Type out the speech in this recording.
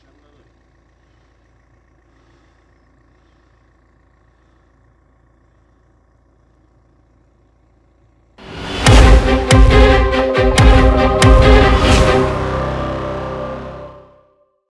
escuchando.